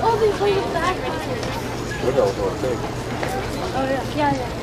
Oh, they play yeah, yeah, yeah.